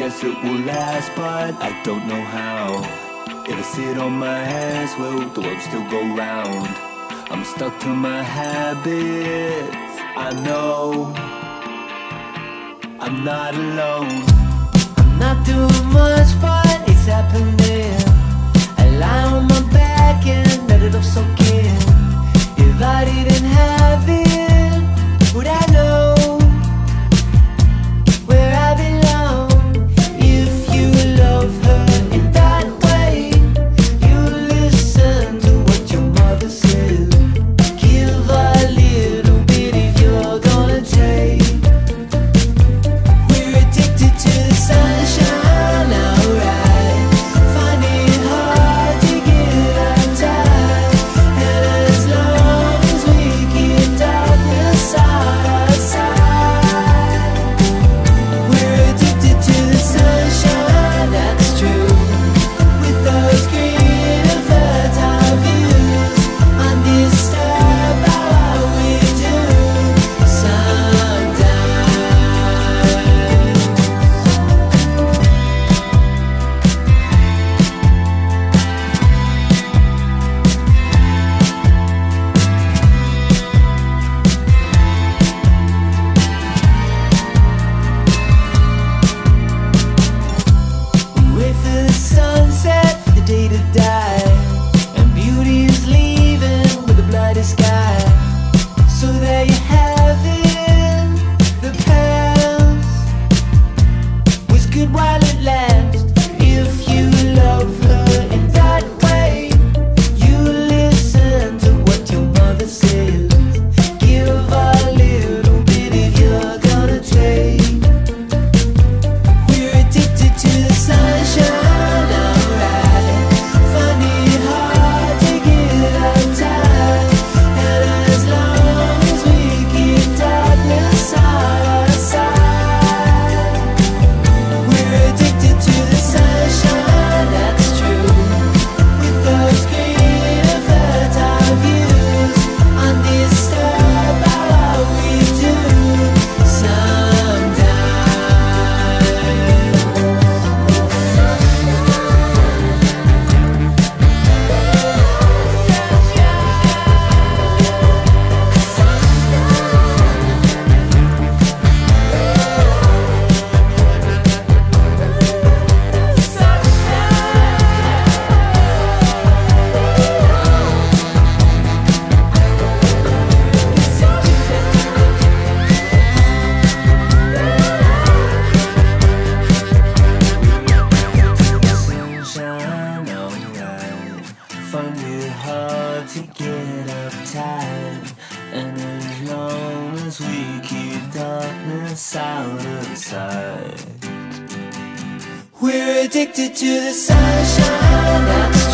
guess it will last, but I don't know how. If I sit on my ass, will the world still go round. I'm stuck to my habits, I know. I'm not alone. I'm not doing much, but it's happening. day to day. find it hard to get uptight And as long as we keep darkness out of sight We're addicted to the sunshine.